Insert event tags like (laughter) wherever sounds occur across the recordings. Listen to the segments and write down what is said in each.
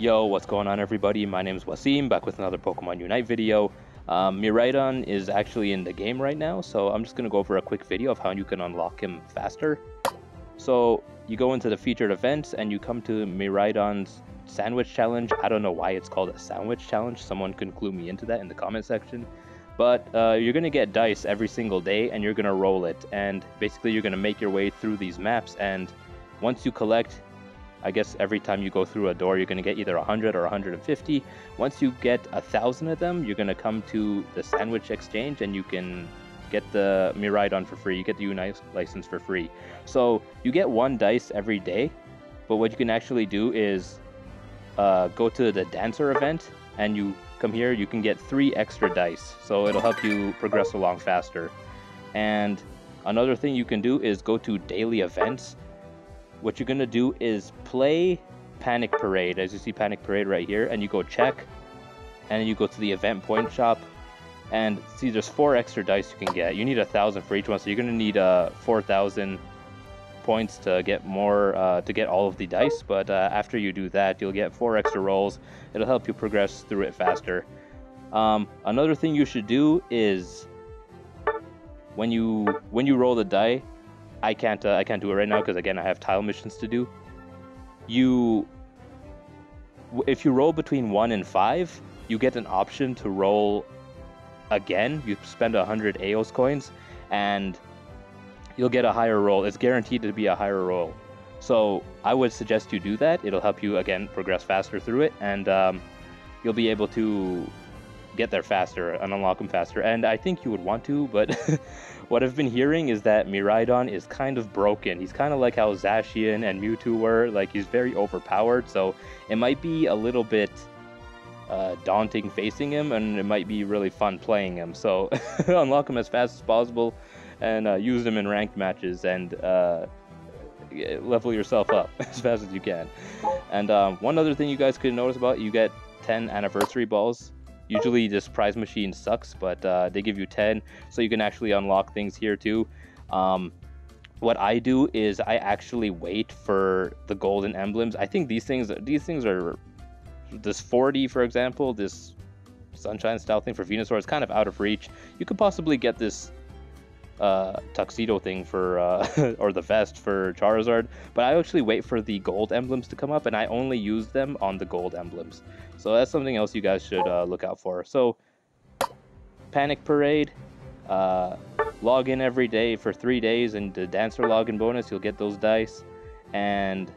Yo, what's going on everybody? My name is Wasim, back with another Pokemon Unite video. Um, Miraidon is actually in the game right now, so I'm just going to go over a quick video of how you can unlock him faster. So, you go into the featured events and you come to Miraidon's Sandwich Challenge. I don't know why it's called a Sandwich Challenge, someone can clue me into that in the comment section. But uh, you're going to get dice every single day and you're going to roll it. And basically you're going to make your way through these maps and once you collect I guess every time you go through a door, you're going to get either 100 or 150. Once you get a thousand of them, you're going to come to the Sandwich Exchange and you can get the Miraidon for free. You get the Unite license for free. So you get one dice every day, but what you can actually do is uh, go to the Dancer event and you come here, you can get three extra dice. So it'll help you progress along faster. And another thing you can do is go to daily events what you're going to do is play Panic Parade, as you see Panic Parade right here, and you go check, and you go to the event point shop, and see there's four extra dice you can get. You need a thousand for each one, so you're going to need uh, 4,000 points to get more, uh, to get all of the dice, but uh, after you do that, you'll get four extra rolls. It'll help you progress through it faster. Um, another thing you should do is when you when you roll the die, I can't uh, I can't do it right now because again I have tile missions to do. You, if you roll between one and five, you get an option to roll again. You spend hundred Aeos coins, and you'll get a higher roll. It's guaranteed to be a higher roll. So I would suggest you do that. It'll help you again progress faster through it, and um, you'll be able to get there faster and unlock them faster. And I think you would want to, but (laughs) what I've been hearing is that Miraidon is kind of broken. He's kind of like how Zacian and Mewtwo were. Like he's very overpowered, so it might be a little bit uh, daunting facing him, and it might be really fun playing him. So (laughs) unlock him as fast as possible, and uh, use him in ranked matches, and uh, level yourself up (laughs) as fast as you can. And um, one other thing you guys could notice about you get 10 anniversary balls Usually this prize machine sucks, but uh, they give you 10, so you can actually unlock things here too. Um, what I do is I actually wait for the golden emblems. I think these things these things are this 40 for example, this sunshine style thing for Venusaur is kind of out of reach. You could possibly get this uh, tuxedo thing for uh, (laughs) or the vest for Charizard, but I actually wait for the gold emblems to come up, and I only use them on the gold emblems. So that's something else you guys should uh, look out for. So Panic Parade, uh, log in every day for three days, and the Dancer login bonus, you'll get those dice, and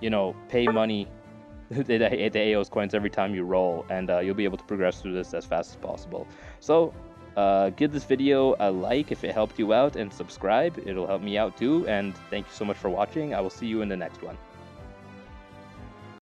you know pay money. (laughs) the, the Aeos coins every time you roll, and uh, you'll be able to progress through this as fast as possible. So uh, give this video a like if it helped you out and subscribe. It'll help me out too. And thank you so much for watching. I will see you in the next one.